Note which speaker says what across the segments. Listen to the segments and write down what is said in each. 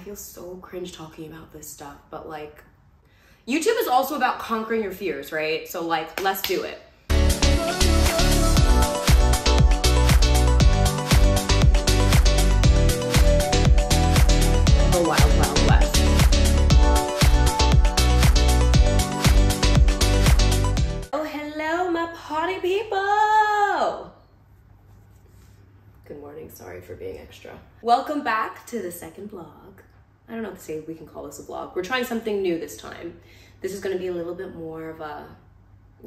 Speaker 1: feel so cringe talking about this stuff, but like, YouTube is also about conquering your fears, right? So like, let's do it. The Wild Wild West. Oh, hello, my party people! Good morning, sorry for being extra. Welcome back to the second vlog. I don't know if say we can call this a vlog. We're trying something new this time. This is gonna be a little bit more of a,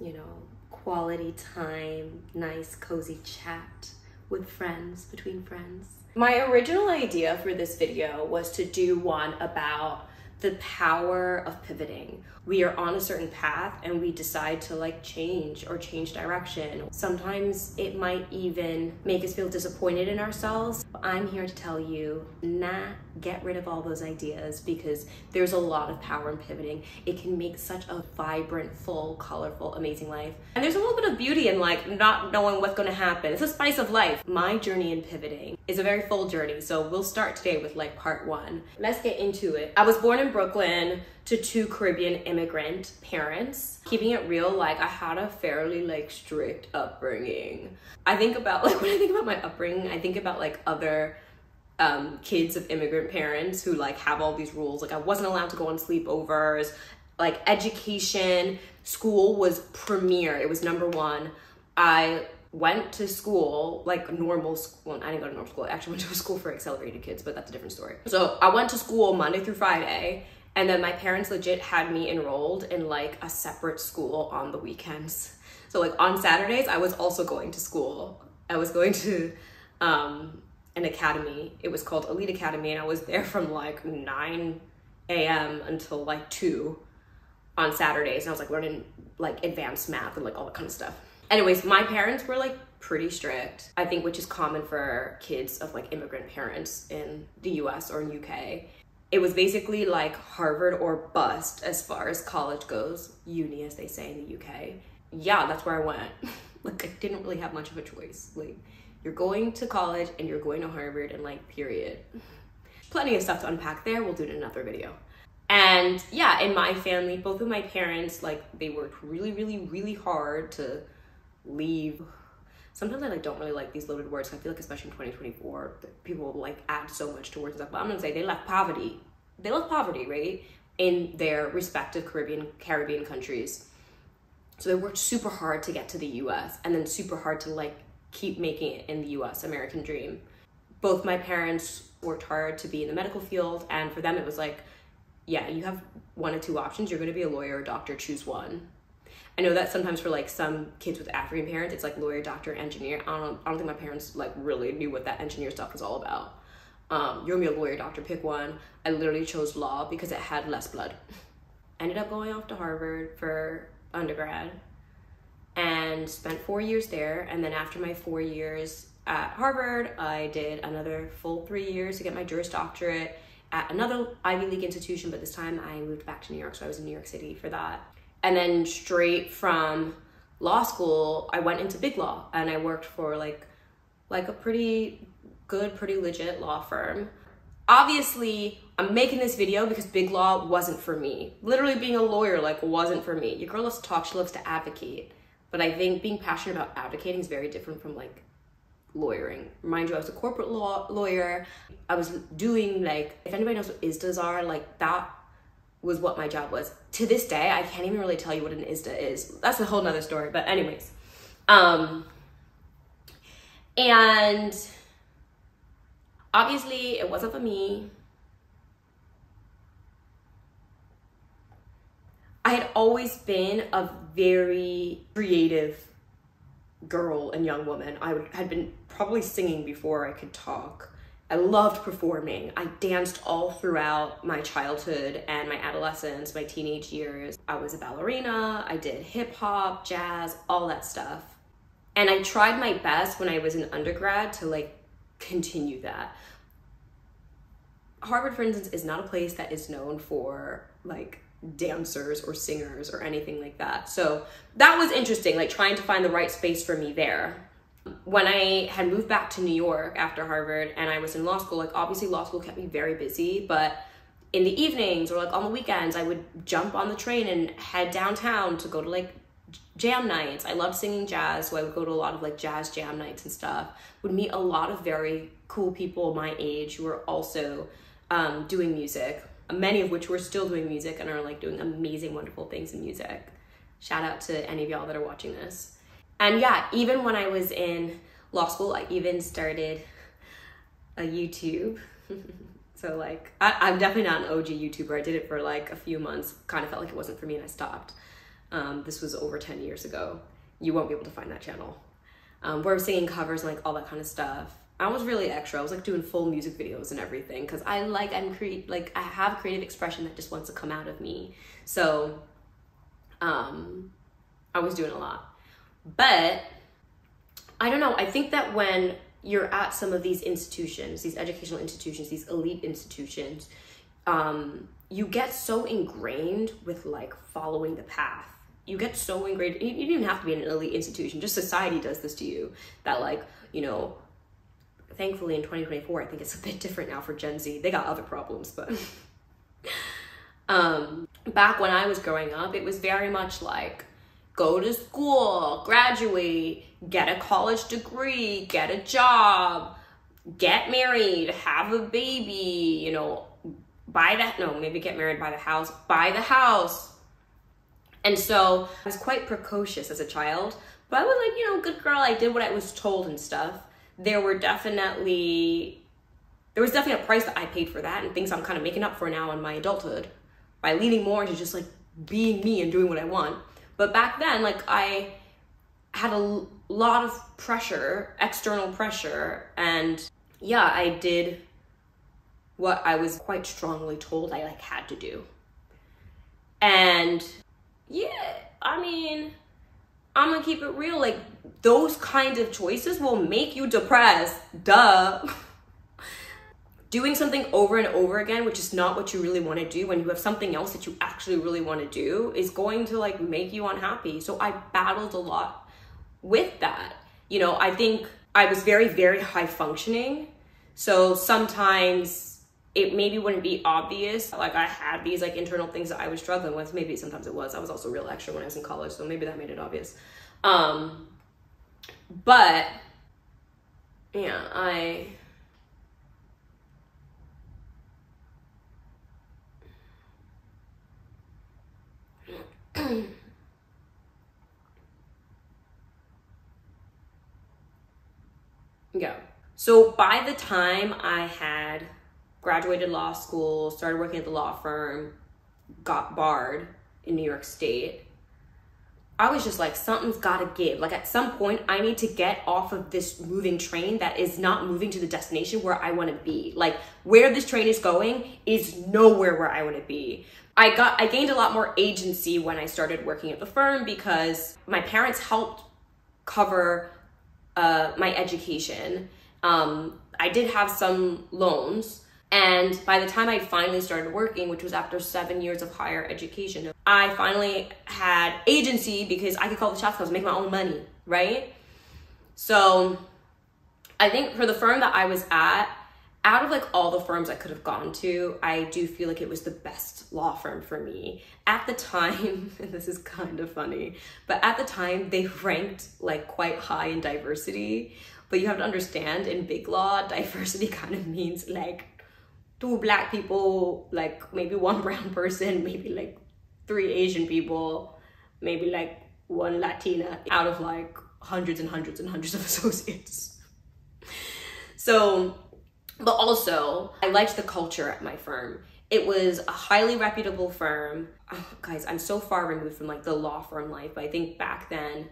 Speaker 1: you know, quality time, nice, cozy chat with friends, between friends. My original idea for this video was to do one about the power of pivoting. We are on a certain path and we decide to like change or change direction. Sometimes it might even make us feel disappointed in ourselves. I'm here to tell you, nah, get rid of all those ideas because there's a lot of power in pivoting. It can make such a vibrant, full, colorful, amazing life. And there's a little bit of beauty in like not knowing what's gonna happen. It's a spice of life. My journey in pivoting is a very full journey. So we'll start today with like part one. Let's get into it. I was born in Brooklyn to two Caribbean immigrant parents. Keeping it real, like I had a fairly like strict upbringing. I think about like when I think about my upbringing, I think about like other um, kids of immigrant parents who like have all these rules. Like I wasn't allowed to go on sleepovers. Like education, school was premier. It was number one. I went to school like normal school. I didn't go to normal school. I actually went to a school for accelerated kids, but that's a different story. So I went to school Monday through Friday. And then my parents legit had me enrolled in like a separate school on the weekends. So like on Saturdays, I was also going to school. I was going to um, an academy. It was called Elite Academy, and I was there from like 9 a.m. until like 2 on Saturdays. And I was like learning like advanced math and like all that kind of stuff. Anyways, my parents were like pretty strict, I think, which is common for kids of like immigrant parents in the US or in UK. It was basically like Harvard or bust as far as college goes, uni as they say in the UK. Yeah, that's where I went. like I didn't really have much of a choice. Like you're going to college and you're going to Harvard and like period. Plenty of stuff to unpack there. We'll do it in another video. And yeah, in my family, both of my parents, like they worked really, really, really hard to leave. Sometimes I like don't really like these loaded words. I feel like especially in 2024, people like add so much to words. But I'm gonna say they left poverty. They left poverty, right? In their respective Caribbean Caribbean countries. So they worked super hard to get to the US and then super hard to like keep making it in the US, American dream. Both my parents worked hard to be in the medical field and for them it was like, yeah, you have one or two options. You're gonna be a lawyer or a doctor, choose one. I know that sometimes for like some kids with African parents, it's like lawyer, doctor, engineer. I don't, I don't think my parents like really knew what that engineer stuff was all about. Um, you're gonna be a lawyer, doctor, pick one. I literally chose law because it had less blood. Ended up going off to Harvard for undergrad and spent four years there. And then after my four years at Harvard, I did another full three years to get my Juris Doctorate at another Ivy League institution, but this time I moved back to New York, so I was in New York City for that. And then straight from law school, I went into big law and I worked for like like a pretty good, pretty legit law firm. Obviously, I'm making this video because big law wasn't for me. Literally being a lawyer like wasn't for me. Your girl loves to talk, she loves to advocate. But I think being passionate about advocating is very different from like lawyering. Mind you, I was a corporate law lawyer. I was doing like, if anybody knows what ISDAs are, like that was what my job was. To this day, I can't even really tell you what an ISDA is. That's a whole nother story, but anyways. Um, and obviously it wasn't for me. I had always been a very creative girl and young woman. I had been probably singing before I could talk. I loved performing. I danced all throughout my childhood and my adolescence, my teenage years. I was a ballerina, I did hip hop, jazz, all that stuff. And I tried my best when I was in undergrad to like continue that. Harvard, for instance, is not a place that is known for like dancers or singers or anything like that. So that was interesting, like trying to find the right space for me there. When I had moved back to New York after Harvard and I was in law school, like obviously law school kept me very busy, but in the evenings or like on the weekends, I would jump on the train and head downtown to go to like jam nights. I loved singing jazz, so I would go to a lot of like jazz jam nights and stuff. Would meet a lot of very cool people my age who were also um, doing music, many of which were still doing music and are like doing amazing, wonderful things in music. Shout out to any of y'all that are watching this. And yeah, even when I was in law school, I even started a YouTube. so like, I, am definitely not an OG YouTuber. I did it for like a few months, kind of felt like it wasn't for me and I stopped. Um, this was over 10 years ago. You won't be able to find that channel. Um, where I was singing covers and like all that kind of stuff. I was really extra. I was like doing full music videos and everything because I like I'm create like I have creative expression that just wants to come out of me. So um I was doing a lot. But I don't know. I think that when you're at some of these institutions, these educational institutions, these elite institutions, um, you get so ingrained with like following the path you get so ingrained you, you don't even have to be in an elite institution just society does this to you that like you know thankfully in 2024 i think it's a bit different now for gen z they got other problems but um back when i was growing up it was very much like go to school graduate get a college degree get a job get married have a baby you know buy that no maybe get married buy the house buy the house and so I was quite precocious as a child, but I was like, you know, good girl. I did what I was told and stuff. There were definitely, there was definitely a price that I paid for that and things I'm kind of making up for now in my adulthood by leaning more into just like being me and doing what I want. But back then, like I had a lot of pressure, external pressure, and yeah, I did what I was quite strongly told I like had to do. And yeah, I mean, I'm gonna keep it real. Like, those kind of choices will make you depressed. Duh. Doing something over and over again, which is not what you really want to do when you have something else that you actually really want to do, is going to like make you unhappy. So I battled a lot with that. You know, I think I was very, very high functioning. So sometimes it maybe wouldn't be obvious like i had these like internal things that i was struggling with maybe sometimes it was i was also real extra when i was in college so maybe that made it obvious um but yeah i yeah so by the time i had graduated law school, started working at the law firm, got barred in New York State. I was just like, something's gotta give. Like, at some point, I need to get off of this moving train that is not moving to the destination where I wanna be. Like, where this train is going is nowhere where I wanna be. I got, I gained a lot more agency when I started working at the firm because my parents helped cover uh, my education. Um, I did have some loans and by the time I finally started working, which was after seven years of higher education, I finally had agency because I could call the shots, I was making my own money, right? So I think for the firm that I was at, out of like all the firms I could have gone to, I do feel like it was the best law firm for me. At the time, and this is kind of funny, but at the time they ranked like quite high in diversity. But you have to understand in big law, diversity kind of means like two black people, like maybe one brown person, maybe like three Asian people, maybe like one Latina out of like hundreds and hundreds and hundreds of associates. So, but also, I liked the culture at my firm. It was a highly reputable firm. Oh, guys, I'm so far removed from like the law firm life, but I think back then,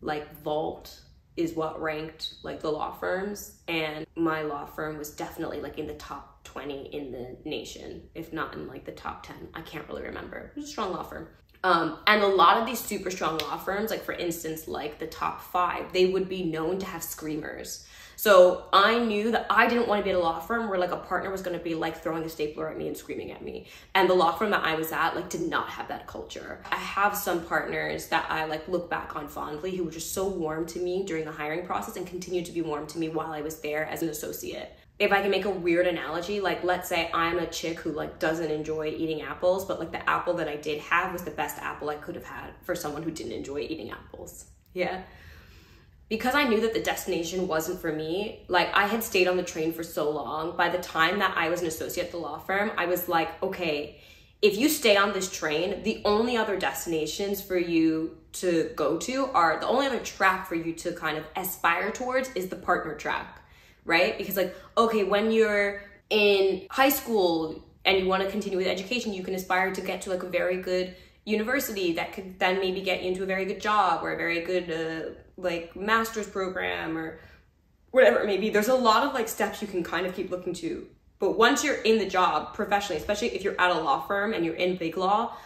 Speaker 1: like Vault is what ranked like the law firms, and my law firm was definitely like in the top 20 in the nation, if not in like the top 10. I can't really remember. It was a strong law firm. Um, and a lot of these super strong law firms, like for instance, like the top five, they would be known to have screamers. So I knew that I didn't want to be at a law firm where like a partner was going to be like throwing a stapler at me and screaming at me. And the law firm that I was at like did not have that culture. I have some partners that I like look back on fondly who were just so warm to me during the hiring process and continued to be warm to me while I was there as an associate if I can make a weird analogy, like let's say I'm a chick who like doesn't enjoy eating apples, but like the apple that I did have was the best apple I could have had for someone who didn't enjoy eating apples. Yeah. Because I knew that the destination wasn't for me, like I had stayed on the train for so long, by the time that I was an associate at the law firm, I was like, okay, if you stay on this train, the only other destinations for you to go to are the only other track for you to kind of aspire towards is the partner track right? Because like, okay, when you're in high school and you want to continue with education, you can aspire to get to like a very good university that could then maybe get you into a very good job or a very good uh, like master's program or whatever it may be. There's a lot of like steps you can kind of keep looking to. But once you're in the job professionally, especially if you're at a law firm and you're in big law,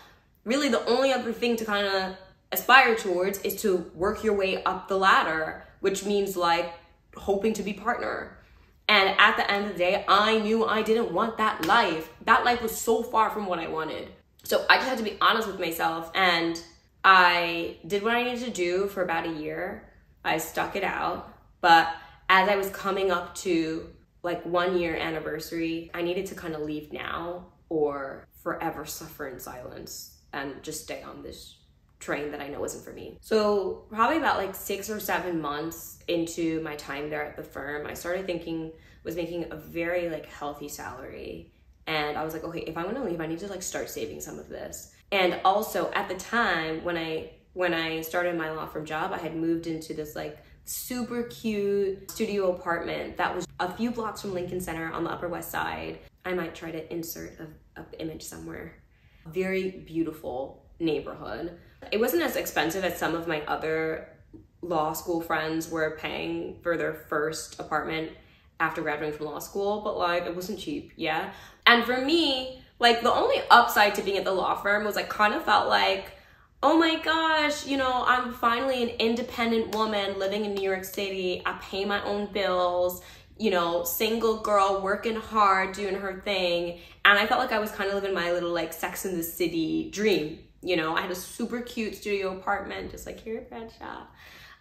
Speaker 1: really the only other thing to kind of aspire towards is to work your way up the ladder, which means like hoping to be partner. And at the end of the day, I knew I didn't want that life. That life was so far from what I wanted. So I just had to be honest with myself and I did what I needed to do for about a year. I stuck it out. But as I was coming up to like one year anniversary, I needed to kind of leave now or forever suffer in silence and just stay on this train that I know isn't for me. So probably about like six or seven months into my time there at the firm, I started thinking was making a very like healthy salary. And I was like, okay, if I want to leave, I need to like start saving some of this. And also at the time when I when I started my law firm job, I had moved into this like super cute studio apartment that was a few blocks from Lincoln Center on the Upper West Side. I might try to insert a, a image somewhere. Very beautiful neighborhood. It wasn't as expensive as some of my other law school friends were paying for their first apartment after graduating from law school, but like it wasn't cheap, yeah. And for me, like the only upside to being at the law firm was I kind of felt like, oh my gosh, you know, I'm finally an independent woman living in New York City. I pay my own bills, you know, single girl working hard, doing her thing. And I felt like I was kind of living my little like sex in the city dream, you know, I had a super cute studio apartment, just like Carrie Bradshaw,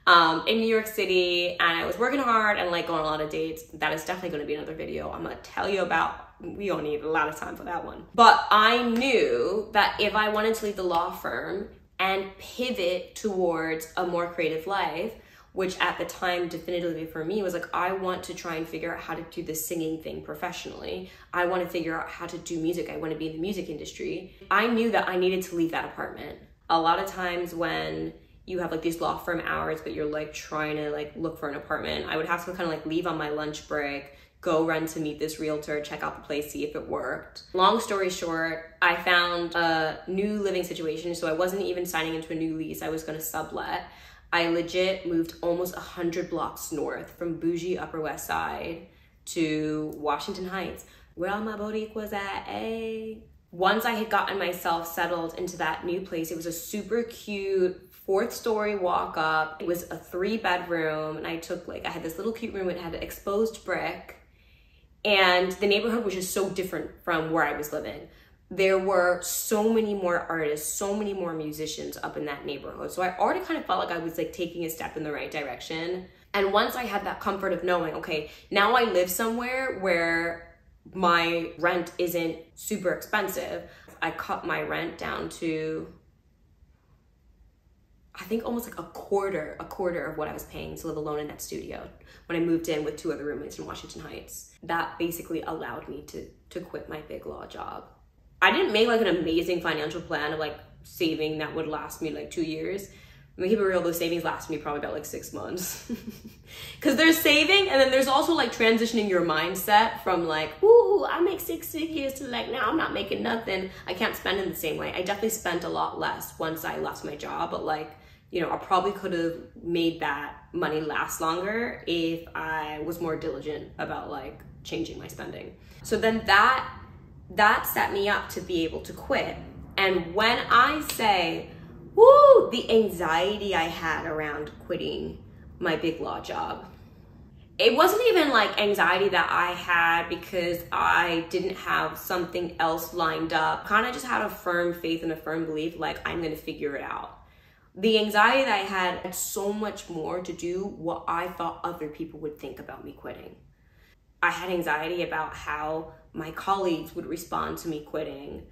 Speaker 1: um, in New York City, and I was working hard and like going on a lot of dates. That is definitely going to be another video. I'm going to tell you about. We don't need a lot of time for that one. But I knew that if I wanted to leave the law firm and pivot towards a more creative life, which at the time definitively for me was like i want to try and figure out how to do the singing thing professionally. I want to figure out how to do music. I want to be in the music industry. I knew that i needed to leave that apartment. A lot of times when you have like these law firm hours but you're like trying to like look for an apartment i would have to kind of like leave on my lunch break go run to meet this realtor, check out the place, see if it worked. Long story short, I found a new living situation, so I wasn't even signing into a new lease. I was to sublet. I legit moved almost 100 blocks north from bougie Upper West Side to Washington Heights, where all my boutique was at. A once I had gotten myself settled into that new place, it was a super cute fourth story walk up. It was a three bedroom, and I took like, I had this little cute room, it had exposed brick, and the neighborhood was just so different from where I was living there were so many more artists, so many more musicians up in that neighborhood. So I already kind of felt like I was like taking a step in the right direction. And once I had that comfort of knowing, okay, now I live somewhere where my rent isn't super expensive, I cut my rent down to I think almost like a quarter, a quarter of what I was paying to live alone in that studio when I moved in with two other roommates in Washington Heights. That basically allowed me to to quit my big law job. I didn't make like an amazing financial plan of like saving that would last me like two years. I mean, keep it real, those savings last me probably about like six months. Cause there's saving and then there's also like transitioning your mindset from like, ooh, I make six figures to like, now I'm not making nothing. I can't spend in the same way. I definitely spent a lot less once I lost my job, but like, you know, I probably could have made that money last longer if I was more diligent about like changing my spending. So then that that set me up to be able to quit. And when I say, woo, the anxiety I had around quitting my big law job, it wasn't even like anxiety that I had because I didn't have something else lined up. Kind of just had a firm faith and a firm belief like I'm going to figure it out. The anxiety that I had had so much more to do what I thought other people would think about me quitting. I had anxiety about how my colleagues would respond to me quitting.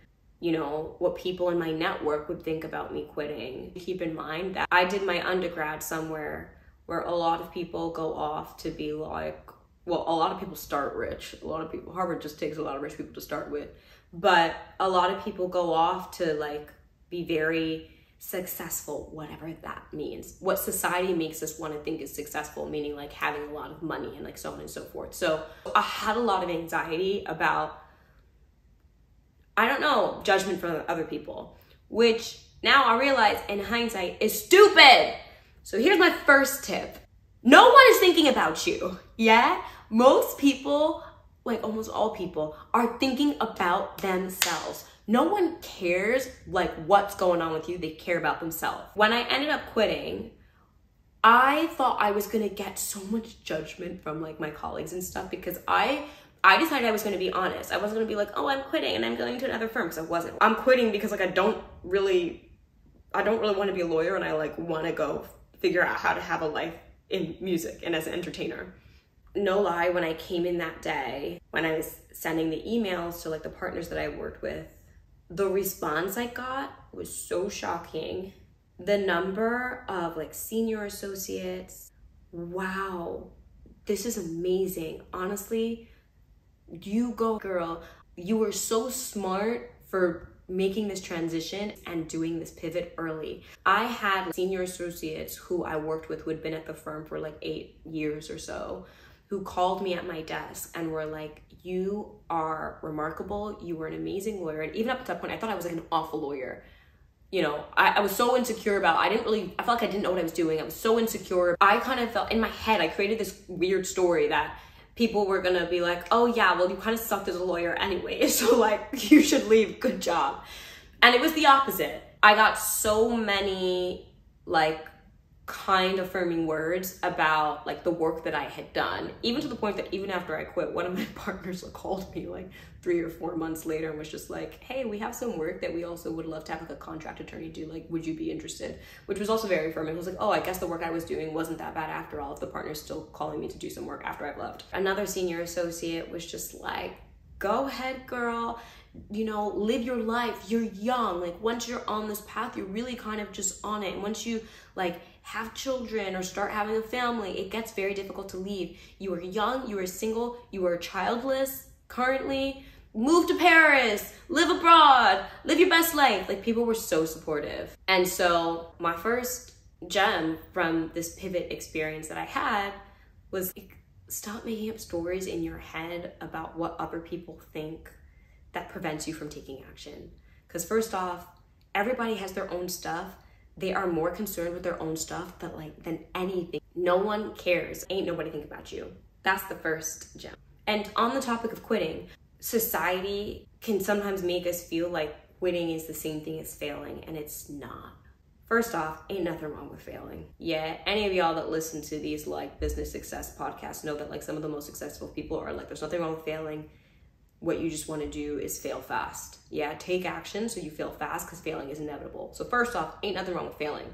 Speaker 1: You know, what people in my network would think about me quitting. Keep in mind that I did my undergrad somewhere where a lot of people go off to be like, well, a lot of people start rich. A lot of people, Harvard just takes a lot of rich people to start with. But a lot of people go off to like be very successful, whatever that means. What society makes us want to think is successful, meaning like having a lot of money and like so on and so forth. So I had a lot of anxiety about, I don't know, judgment from other people, which now I realize in hindsight is stupid. So here's my first tip. No one is thinking about you. Yeah? Most people, like almost all people, are thinking about themselves. No one cares like what's going on with you. They care about themselves. When I ended up quitting, I thought I was gonna get so much judgment from like my colleagues and stuff because I I decided I was going to be honest. I wasn't going to be like, "Oh, I'm quitting and I'm going to another firm" because I wasn't. I'm quitting because like I don't really I don't really want to be a lawyer and I like want to go figure out how to have a life in music and as an entertainer. No lie, when I came in that day, when I was sending the emails to like the partners that I worked with, the response I got was so shocking. The number of like senior associates, wow, this is amazing. Honestly, you go, girl. You were so smart for making this transition and doing this pivot early. I had senior associates who I worked with who had been at the firm for like eight years or so who called me at my desk and were like, You are remarkable. You were an amazing lawyer. And even up to that point, I thought I was like an awful lawyer. You know, I, I was so insecure about I didn't really I felt like I didn't know what I was doing. I was so insecure. I kind of felt in my head, I created this weird story that people were gonna be like, oh yeah, well, you kind of sucked as a lawyer anyway, so like, you should leave, good job. And it was the opposite. I got so many like kind affirming words about like the work that I had done, even to the point that even after I quit, one of my partners called me like three or four months later and was just like, hey, we have some work that we also would love to have like a contract attorney do. Like, would you be interested? Which was also very affirming. It was like, oh, I guess the work I was doing wasn't that bad after all if the partner's still calling me to do some work after I've left. Another senior associate was just like, go ahead, girl you know, live your life. You're young. Like once you're on this path, you're really kind of just on it. And once you like have children or start having a family, it gets very difficult to leave. You are young, you are single, you are childless currently. Move to Paris, live abroad, live your best life. Like people were so supportive. And so my first gem from this pivot experience that I had was stop making up stories in your head about what other people think that prevents you from taking action. Because first off, everybody has their own stuff they are more concerned with their own stuff than like than anything. No one cares. Ain't nobody think about you. That's the first gem. And on the topic of quitting, society can sometimes make us feel like quitting is the same thing as failing, and it's not. First off, ain't nothing wrong with failing. Yeah, any of y'all that listen to these like business success podcasts know that like some of the most successful people are like, there's nothing wrong with failing what you just want to do is fail fast. Yeah, take action so you fail fast because failing is inevitable. So, first off, ain't nothing wrong with failing.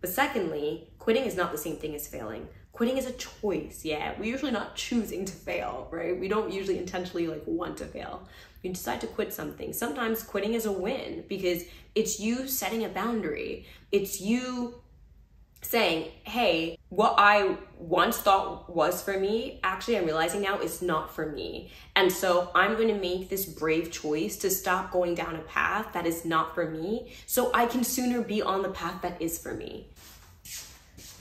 Speaker 1: But secondly, quitting is not the same thing as failing. Quitting is a choice. Yeah, we're usually not choosing to fail, right? We don't usually intentionally like want to fail. You decide to quit something. Sometimes quitting is a win because it's you setting a boundary. It's you saying, hey, what I once thought was for me, actually, I'm realizing now is not for me. And so I'm going to make this brave choice to stop going down a path that is not for me so I can sooner be on the path that is for me.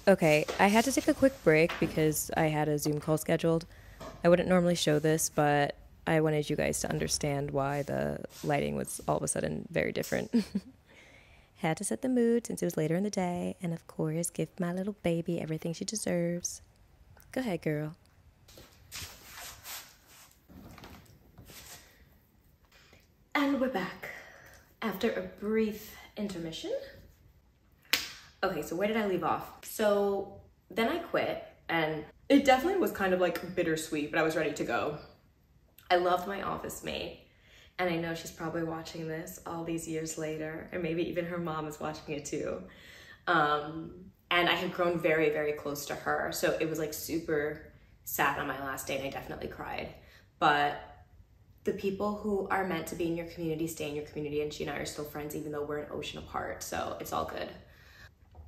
Speaker 2: Okay, I had to take a quick break because I had a Zoom call scheduled. I wouldn't normally show this, but I wanted you guys to understand why the lighting was all of a sudden very different. Had to set the mood since it was later in the day, and of course, give my little baby everything she deserves. Go ahead, girl.
Speaker 1: And we're back after a brief intermission. Okay, so where did I leave off? So then I quit, and it definitely was kind of like bittersweet, but I was ready to go. I loved my office mate. And I know she's probably watching this all these years later, and maybe even her mom is watching it too. Um, and I had grown very, very close to her. So it was like super sad on my last day, and I definitely cried. But the people who are meant to be in your community stay in your community, and she and I are still friends, even though we're an ocean apart. So it's all good.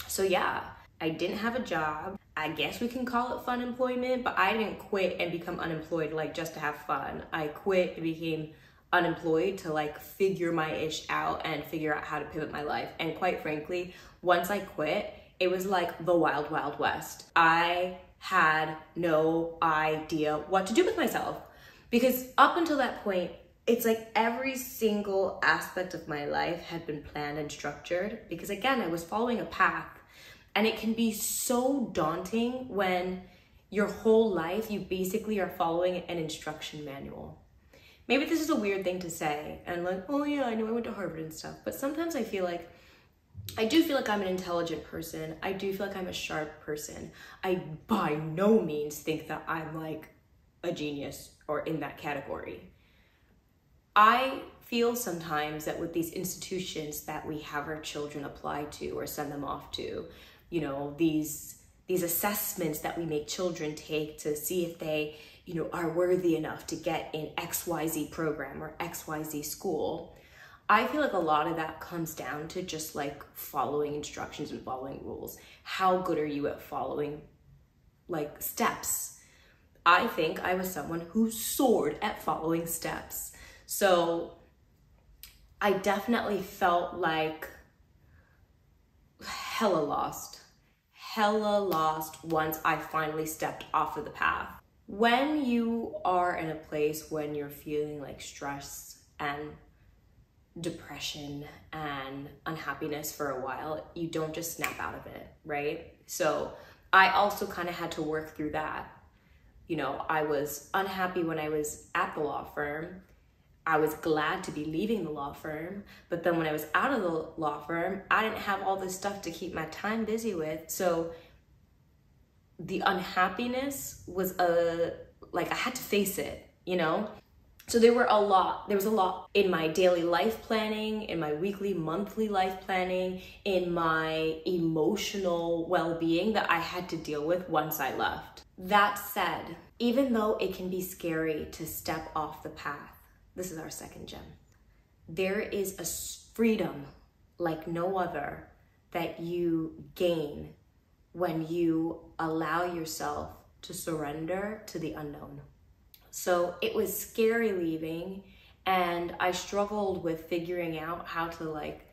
Speaker 1: So yeah, I didn't have a job. I guess we can call it fun employment, but I didn't quit and become unemployed like just to have fun. I quit and became unemployed to like figure my ish out and figure out how to pivot my life. And quite frankly, once I quit, it was like the wild, wild west. I had no idea what to do with myself because up until that point, it's like every single aspect of my life had been planned and structured because again, I was following a path and it can be so daunting when your whole life you basically are following an instruction manual. Maybe this is a weird thing to say, and like, oh yeah, I know I went to Harvard and stuff, but sometimes I feel like I do feel like I'm an intelligent person. I do feel like I'm a sharp person. I by no means think that I'm like a genius or in that category. I feel sometimes that with these institutions that we have our children apply to or send them off to, you know, these these assessments that we make children take to see if they, you know, are worthy enough to get in XYZ program or XYZ school. I feel like a lot of that comes down to just like following instructions and following rules. How good are you at following like steps? I think I was someone who soared at following steps. So I definitely felt like hella lost hella lost once I finally stepped off of the path. When you are in a place when you're feeling like stress and depression and unhappiness for a while, you don't just snap out of it, right? So I also kind of had to work through that. You know, I was unhappy when I was at the law firm I was glad to be leaving the law firm, but then when I was out of the law firm, I didn't have all this stuff to keep my time busy with. So the unhappiness was a like I had to face it, you know? So there were a lot, there was a lot in my daily life planning, in my weekly, monthly life planning, in my emotional well being that I had to deal with once I left. That said, even though it can be scary to step off the path, this is our second gem. There is a freedom like no other that you gain when you allow yourself to surrender to the unknown. So it was scary leaving, and I struggled with figuring out how to like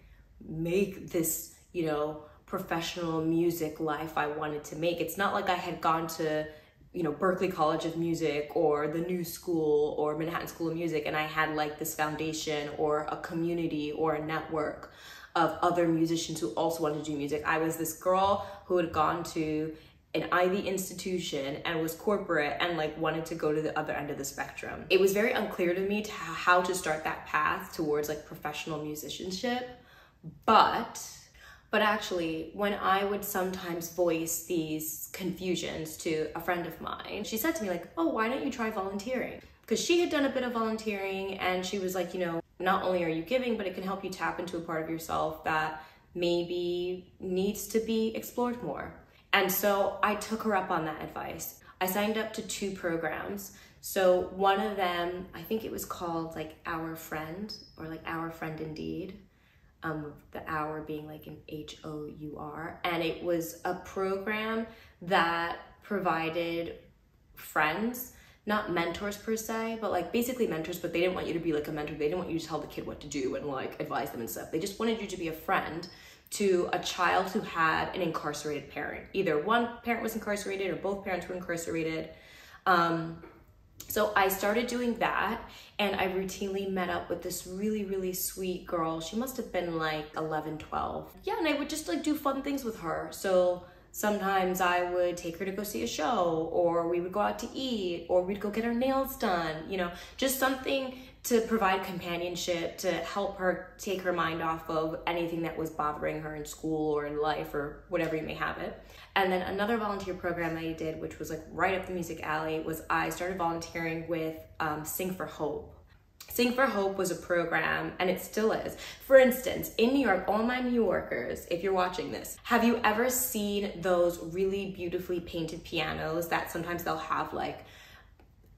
Speaker 1: make this, you know, professional music life I wanted to make. It's not like I had gone to you know Berklee College of Music or the New School or Manhattan School of Music and I had like this foundation or a community or a network of other musicians who also wanted to do music. I was this girl who had gone to an Ivy institution and was corporate and like wanted to go to the other end of the spectrum. It was very unclear to me to how to start that path towards like professional musicianship, but but actually, when I would sometimes voice these confusions to a friend of mine, she said to me, like, oh, why don't you try volunteering? Because she had done a bit of volunteering and she was like, you know, not only are you giving, but it can help you tap into a part of yourself that maybe needs to be explored more. And so I took her up on that advice. I signed up to two programs. So one of them, I think it was called like Hour Friend or like Hour Friend in Deed um, the hour being like an H O U R. And it was a program that provided friends, not mentors per se, but like basically mentors, but they didn't want you to be like a mentor. They didn't want you to tell the kid what to do and like advise them and stuff. They just wanted you to be a friend to a child who had an incarcerated parent. Either one parent was incarcerated or both parents were incarcerated. Um, so I started doing that and I routinely met up with this really, really sweet girl. She must have been like 11, 12. Yeah, and I would just like do fun things with her. So sometimes I would take her to go see a show or we would go out to eat or we'd go get our nails done, you know, just something to provide companionship, to help her take her mind off of anything that was bothering her in school or in life or whatever you may have it. And then another volunteer program I did, which was like right up the music alley, was I started volunteering with um, Sing for Hope. Sing for Hope was a program, and it still is. For instance, in New York, all my New Yorkers, if you're watching this, have you ever seen those really beautifully painted pianos that sometimes they'll have like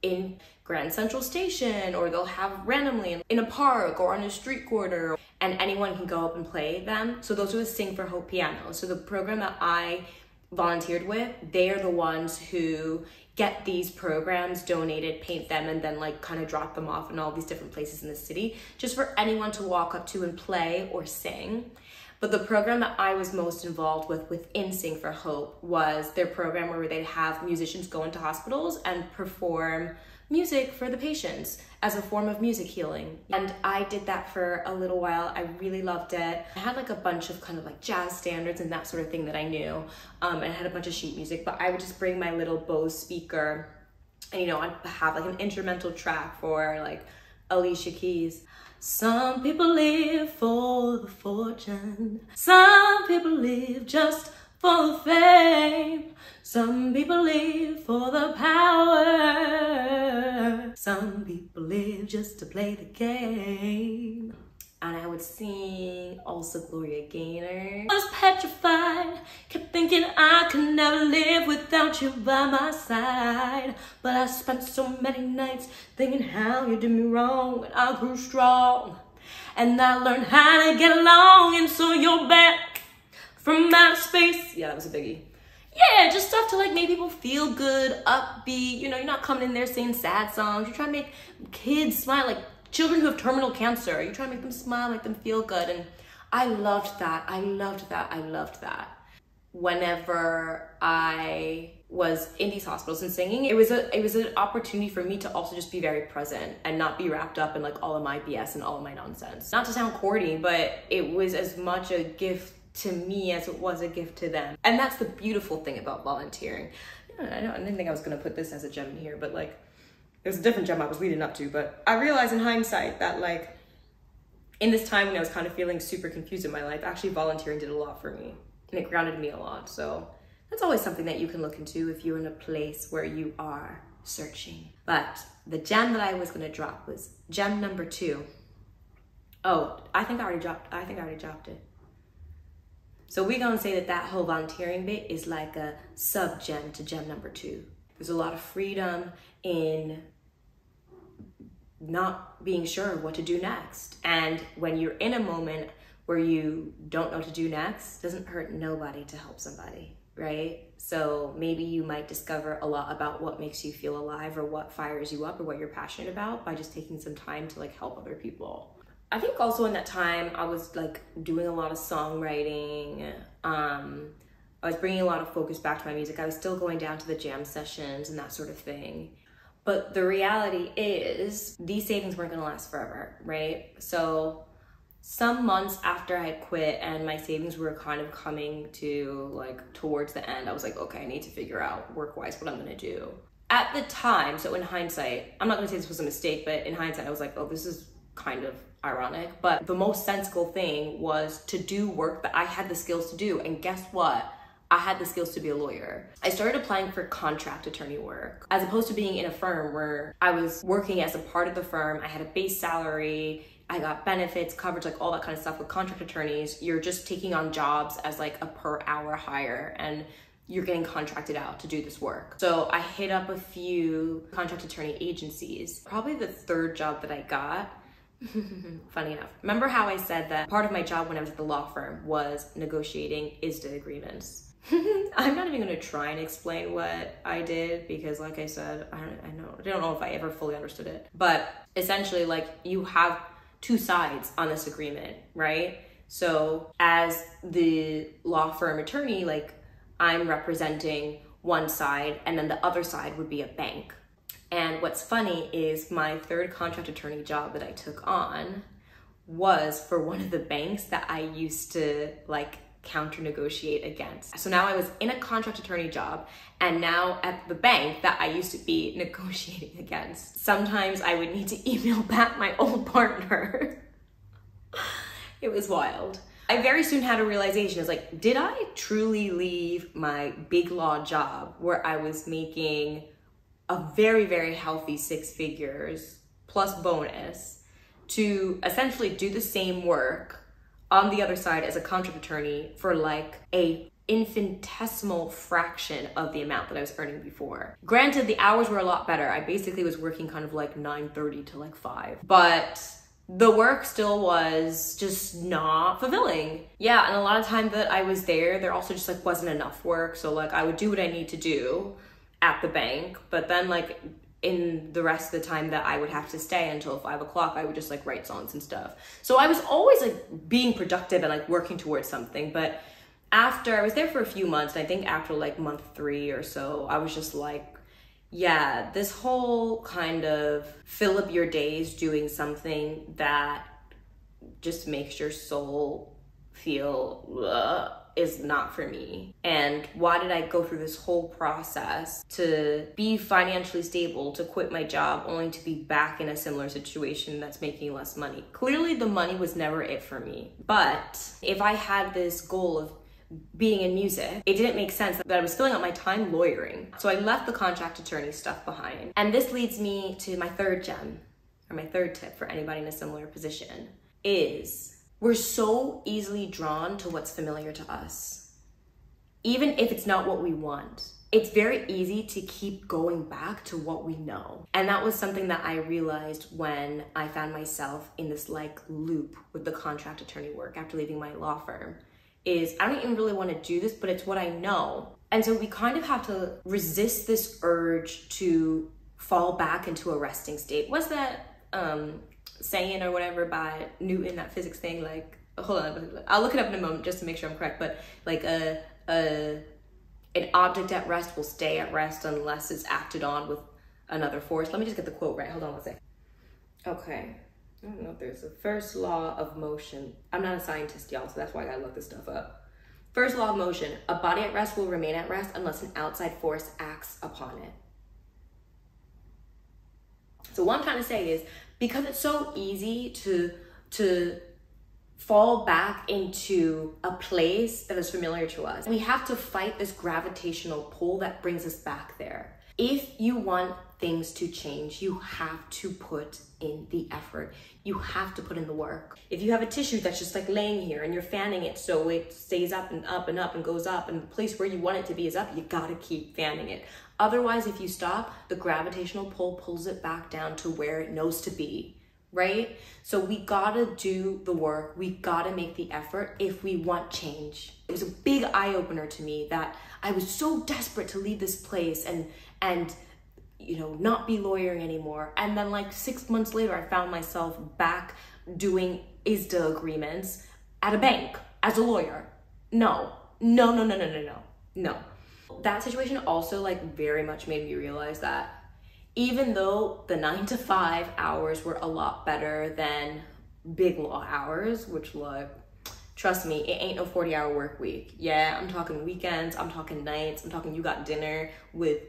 Speaker 1: in Grand Central Station or they'll have randomly in a park or on a street corner and anyone can go up and play them. So those are the Sing for Hope pianos. So the program that I volunteered with, they are the ones who get these programs donated, paint them, and then like kind of drop them off in all these different places in the city just for anyone to walk up to and play or sing. But the program that I was most involved with within Sing for Hope was their program where they'd have musicians go into hospitals and perform music for the patients as a form of music healing. And I did that for a little while. I really loved it. I had like a bunch of kind of like jazz standards and that sort of thing that I knew. Um, and I had a bunch of sheet music, but I would just bring my little Bose speaker and, you know, I'd have like an instrumental track for like Alicia Keys. Some people live for the fortune. Some people live just for the fame. Some people live for the power. Some people live just to play the game. And I would sing also Gloria Gaynor. I was petrified, kept thinking I could never live without you by my side. But I spent so many nights thinking how you did me wrong and I grew strong. And I learned how to get along and so you're back from outer space. Yeah, that was a biggie. Yeah, just stuff to like make people feel good, upbeat. You know, you're not coming in there singing sad songs. You're trying to make kids smile, like children who have terminal cancer. You're trying to make them smile, make them feel good. And I loved that. I loved that. I loved that. Whenever I was in these hospitals and singing, it was a it was an opportunity for me to also just be very present and not be wrapped up in like all of my BS and all of my nonsense. Not to sound corny, but it was as much a gift to me as it was a gift to them. And that's the beautiful thing about volunteering. I, didn't think I was gonna put this as a gem in here, but like, there's a different gem I was leading up to, but I realized in hindsight that like, in this time when I was kind of feeling super confused in my life, actually volunteering did a lot for me and it grounded me a lot. So that's always something that you can look into if you're in a place where you are searching. But the gem that I was gonna drop was gem number two. Oh, I think I already dropped, I think I already dropped it. So we're gonna say that that whole volunteering bit is like a sub gem to gem number two. There's a lot of freedom in not being sure what to do next. And when you're in a moment where you don't know what to do next, doesn't hurt nobody to help somebody, right? So maybe you might discover a lot about what makes you feel alive or what fires you up or what you're passionate about by just taking some time to like help other people. I think also in that time I was like doing a lot of songwriting. Um, I was bringing a lot of focus back to my music. I was still going down to the jam sessions and that sort of thing. But the reality is these savings weren't going to last forever, right? So some months after I had quit and my savings were kind of coming to like towards the end, I was like, okay, I need to figure out work wise what I'm going to do. At the time, so in hindsight, I'm not to say this was a mistake, but in hindsight, I was like, oh, this is kind of ironic, but the most sensible thing was to do work that I had the skills to do. And guess what? I had the skills to be a lawyer. I started applying for contract attorney work as opposed to being in a firm where I was working as a part of the firm. I had a base salary, I got benefits, coverage, like all that kind of stuff. With contract attorneys, you're just taking on jobs as like a per hour hire and you're getting contracted out to do this work. So I hit up a few contract attorney agencies. Probably the third job that I got Funny enough. Remember how I said that part of my job when I was at the law firm was negotiating ISDA agreements? I'm not even to try and explain what I did because, like I said, I don't, I know I don't know if I ever fully understood it. But essentially, like you have two sides on this agreement, right? So, as the law firm attorney, like I'm representing one side, and then the other side would be a bank. And what's funny is my third contract attorney job that I took on was for one of the banks that I used to like counter negotiate against. So now I was in a contract attorney job and now at the bank that I used to be negotiating against. Sometimes I would need to email back my old partner. it was wild. I very soon had a realization. I was like, did I truly leave my big law job where I was making a very, very healthy six figures plus bonus to essentially do the same work on the other side as a contract attorney for like a infinitesimal fraction of the amount that I was earning before. Granted, the hours were a lot better. I basically was working kind of like 9.30 to like 5. But the work still was just not fulfilling. Yeah, and a lot of time that I was there, there also just like wasn't enough work. So like I would do what I need to do at the bank, but then like in the rest of the time that I would have to stay until five o'clock, I would just like write songs and stuff. So I was always like being productive and like working towards something. But after I was there for a few months, and I think after like month three or so, I was just like, yeah, this whole kind of fill up your days doing something that just makes your soul feel ugh, is not for me. And why did I go through this whole process to be financially stable, to quit my job, only to be back in a similar situation that's making less money? Clearly, the money was never it for me. But if I had this goal of being in music, it didn't make sense that I was filling out my time lawyering. So I left the contract attorney stuff behind. And this leads me to my third gem, or my third tip for anybody in a similar position, is we're so easily drawn to what's familiar to us, even if it's not what we want. It's very easy to keep going back to what we know. And that was something that I realized when I found myself in this like loop with the contract attorney work after leaving my law firm is I don't even really want to do this, but it's what I know. And so we kind of have to resist this urge to fall back into a resting state. Was that um, saying or whatever by Newton, that physics thing, like, hold on, I'll look it up in a moment just to make sure I'm correct, but like a, a, an object at rest will stay at rest unless it's acted on with another force. Let me just get the quote right. Hold on one second. Okay. I don't know if there's a first law of motion. I'm not a scientist, y'all, so that's why I gotta look this stuff up. First law of motion a body at rest will remain at rest unless an outside force acts upon it. So, what I'm trying to say is because it's so easy to to fall back into a place that is familiar to us. We have to fight this gravitational pull that brings us back there. If you want things to change, you have to put in the effort. You have to put in the work. If you have a tissue that's just like laying here and you're fanning it so it stays up and up and up and goes up and the place where you want it to be is up, you gotta keep fanning it. Otherwise, if you stop, the gravitational pull pulls it back down to where it knows to be right? So we gotta do the work, we gotta make the effort if we want change. It was a big eye opener to me that I was so desperate to leave this place and and you know not be lawyering anymore. And then like six months later, I found myself back doing ISDA agreements at a bank as a lawyer. No, no, no, no, no, no, no, no. That situation also like very much made me realize that even though the nine to five hours were a lot better than big law hours, which look, trust me, it ain't no 40 hour work week. Yeah, I'm talking weekends, I'm talking nights, I'm talking you got dinner with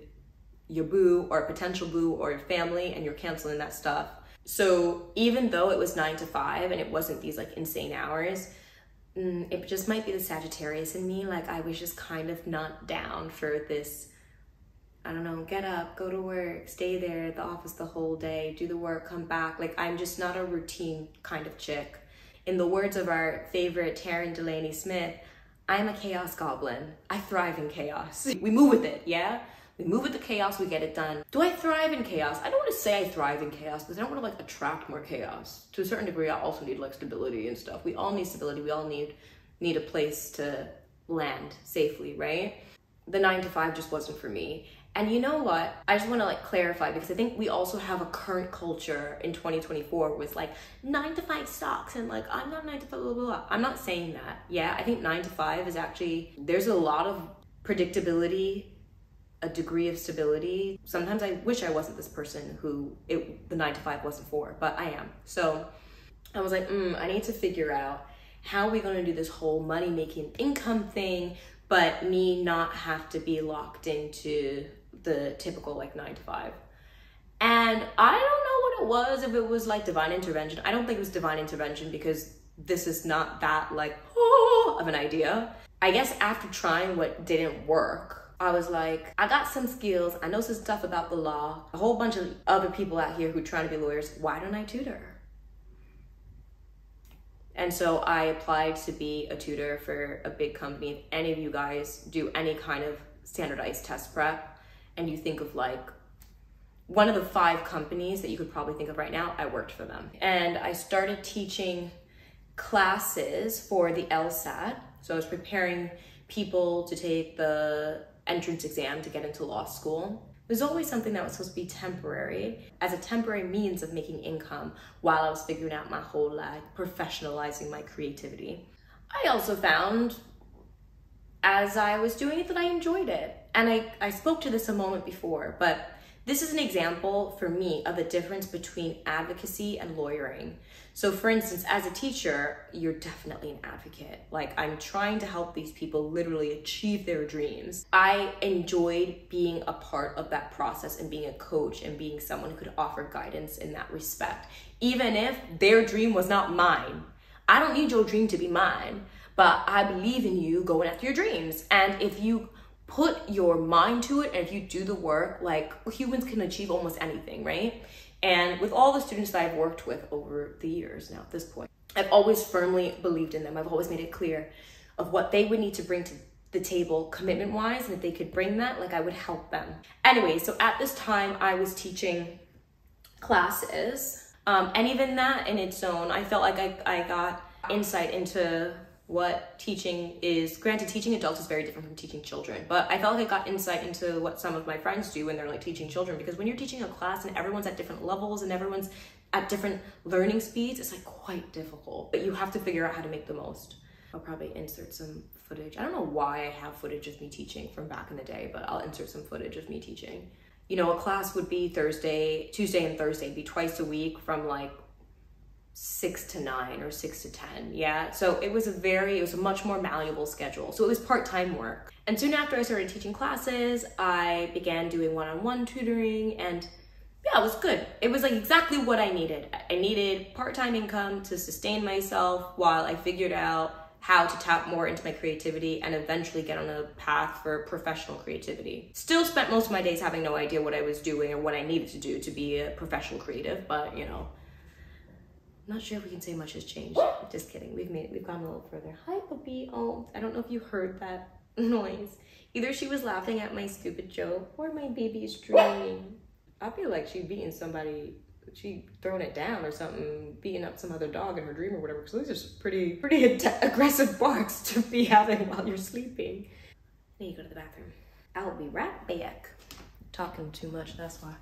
Speaker 1: your boo or a potential boo or your family and you're canceling that stuff. So even though it was nine to five and it wasn't these like insane hours, mm, it just might be the Sagittarius in me. Like I was just kind of not down for this I don't know, get up, go to work, stay there at the office the whole day, do the work, come back. Like, I'm just not a routine kind of chick. In the words of our favorite Taryn Delanie Smith, I'm a chaos goblin. I thrive in chaos. We move with it, yeah? We move with the chaos, we get it done. Do I thrive in chaos? I don't want to say I thrive in chaos because I don't want to like attract more chaos. To a certain degree, I also need like stability and stuff. We all need stability. We all need need a place to land safely, right? The nine to five just wasn't for me. And you know what? I just want to like clarify because I think we also have a current culture in 2024 with like nine to five stocks and like I'm not nine to five, blah, blah, blah. I'm not saying that. Yeah, I think nine to five is actually, there's a lot of predictability, a degree of stability. Sometimes I wish I wasn't this person who it, the nine to five wasn't for, but I am. So I was like, mm, I need to figure out how are we going to do this whole money making income thing, but me not have to be locked into the typical like nine to five? And I don't know what it was, if it was like divine intervention. I don't think it was divine intervention because this is not that like oh, of an idea. I guess after trying what didn't work, I was like, I got some skills. I know some stuff about the law. A whole bunch of other people out here who are trying to be lawyers. Why don't I tutor? And so I applied to be a tutor for a big company. If any of you guys do any kind of standardized test prep and you think of like one of the five companies that you could probably think of right now, I worked for them. And I started teaching classes for the LSAT. So I was preparing people to take the entrance exam to get into law school. It was always something that was supposed to be temporary as a temporary means of making income while I was figuring out my whole like professionalizing my creativity. I also found as I was doing it that I enjoyed it. And I, I spoke to this a moment before, but this is an example for me of the difference between advocacy and lawyering. So, for instance, as a teacher, you're definitely an advocate. Like, I'm trying to help these people literally achieve their dreams. I enjoyed being a part of that process and being a coach and being someone who could offer guidance in that respect, even if their dream was not mine. I don't need your dream to be mine, but I believe in you going after your dreams. And if you put your mind to it and if you do the work, like humans can achieve almost anything, right? And with all the students that I've worked with over the years now at this point, I've always firmly believed in them. I've always made it clear of what they would need to bring to the table commitment wise. And if they could bring that, like I would help them. Anyway, so at this time, I was teaching classes. Um, and even that in its own, I felt like I, I got insight into what teaching is. Granted, teaching adults is very different from teaching children, but I felt like I got insight into what some of my friends do when they're like teaching children because when you're teaching a class and everyone's at different levels and everyone's at different learning speeds, it's like quite difficult. But you have to figure out how to make the most. I'll probably insert some footage. I don't know why I have footage of me teaching from back in the day, but I'll insert some footage of me teaching. You know, a class would be Thursday, Tuesday and Thursday, be twice a week from like six to nine or six to 10. Yeah. So it was a very, it was a much more malleable schedule. So it was part time work. And soon after I started teaching classes, I began doing one on one tutoring and yeah, it was good. It was like exactly what I needed. I needed part time income to sustain myself while I figured out how to tap more into my creativity and eventually get on a path for professional creativity. Still spent most of my days having no idea what I was doing or what I needed to do to be a professional creative, but you know, not sure if we can say much has changed. Just kidding. We've made we've gone a little further. Hi, puppy. Oh, I don't know if you heard that noise. Either she was laughing at my stupid joke or my baby is dreaming. I feel like she beating somebody. She throwing it down or something, beating up some other dog in her dream or whatever. Because these are pretty, pretty aggressive barks to be having while you're sleeping. I need to go to the bathroom. I'll be right back. Talking too much, that's why.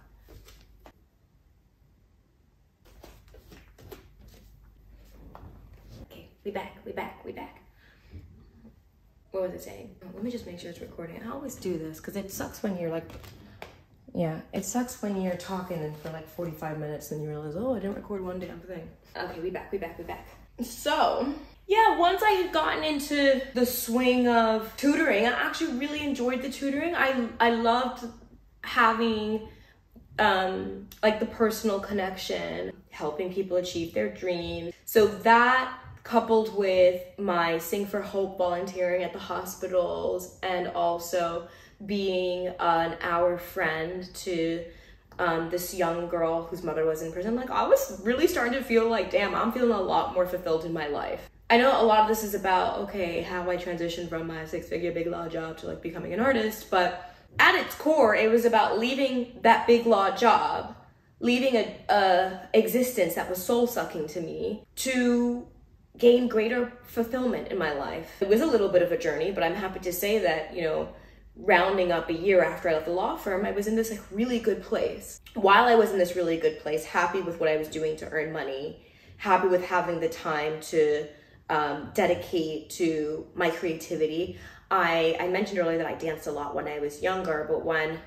Speaker 1: We back, we back, we back. What was it saying? Oh, let me just make sure it's recording. I always do this because it sucks when you're like, yeah, it sucks when you're talking and for like 45 minutes and you realize, oh, I didn't record one damn thing. Okay, we back, we back, we back. So, yeah, once I had gotten into the swing of tutoring, I actually really enjoyed the tutoring. I I loved having um like the personal connection, helping people achieve their dreams. So that coupled with my Sing for Hope volunteering at the hospitals and also being an hour friend to um, this young girl whose mother was in prison, like I was really starting to feel like, damn, I'm feeling a lot more fulfilled in my life. I know a lot of this is about, okay, how I transitioned from my six figure big law job to like becoming an artist, but at its core, it was about leaving that big law job, leaving a, a existence that was soul sucking to me to gain greater fulfillment in my life. It was a little bit of a journey, but I'm happy to say that, you know, rounding up a year after I left the law firm, I was in this like really good place. While I was in this really good place, happy with what I was doing to earn money, happy with having the time to um, dedicate to my creativity. I, I mentioned earlier that I danced a lot when I was younger, but when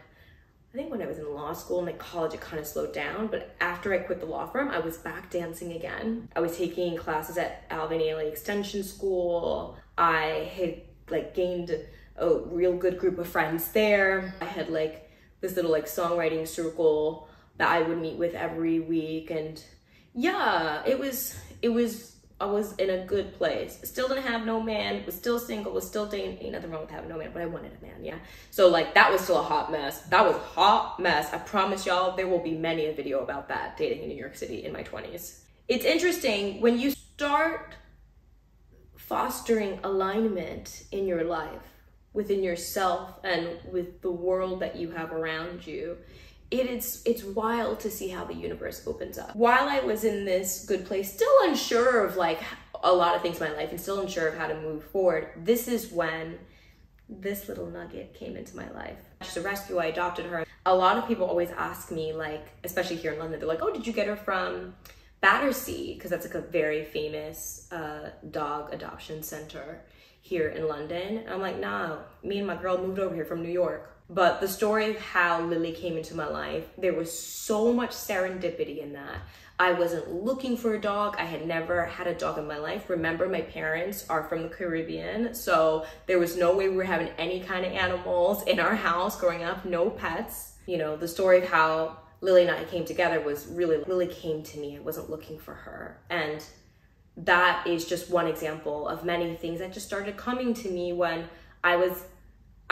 Speaker 1: I think when I was in law school and like college, it kind of slowed down. But after I quit the law firm, I was back dancing again. I was taking classes at Alvin Ailey Extension School. I had like gained a real good group of friends there. I had like this little like songwriting circle that I would meet with every week and yeah, it was it was I was in a good place. Still didn't have no man, was still single, was still dating. Ain't nothing wrong with having no man, but I wanted a man, yeah. So like that was still a hot mess. That was hot mess. I promise y'all there will be many a video about that dating in New York City in my 20s. It's interesting when you start fostering alignment in your life within yourself and with the world that you have around you it is it's wild to see how the universe opens up. While i was in this good place still unsure of like a lot of things in my life and still unsure of how to move forward this is when this little nugget came into my life. She's a rescue. I adopted her. A lot of people always ask me like especially here in london they're like oh did you get her from battersea? Because that's like a very famous uh, dog adoption center here in london. And i'm like nah me and my girl moved over here from new york but the story of how Lily came into my life, there was so much serendipity in that. I wasn't looking for a dog. I had never had a dog in my life. Remember, my parents are from the Caribbean, so there was no way we were having any kind of animals in our house growing up, no pets. You know, the story of how Lily and I came together was really, Lily came to me. I wasn't looking for her. And that is just one example of many things that just started coming to me when I was